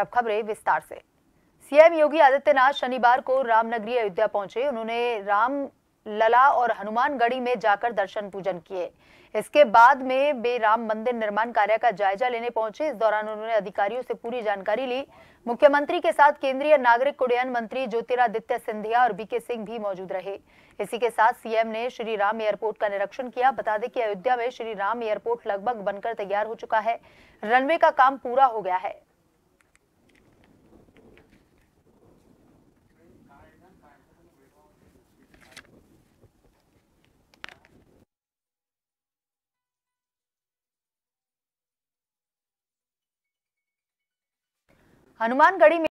अब खबरें विस्तार से। सीएम योगी आदित्यनाथ शनिवार को रामनगरी अयोध्या पहुँचे। उन्होंने राम लला और हनुमानगढ़ी में जाकर दर्शन पूजन किए। इसके बाद में वे राम मंदिर निर्माण कार्य का जायजा लेने पहुँचे। इस दौरान उन्होंने अधिकारियों से पूरी जानकारी ली। मुख्यमंत्री के साथ केंद्रीय नागरिक उड्डयन मंत्री ज्योतिरादित्य सिंधिया और बीके सिंह भी मौजूद रहे। इसी के साथ सीएम ने श्री राम एयरपोर्ट का निरीक्षण किया। बता दें कि अयोध्या में श्री राम एयरपोर्ट लगभग बनकर तैयार हो चुका है। रनवे का काम पूरा हो गया है। हनुमानगढ़ी में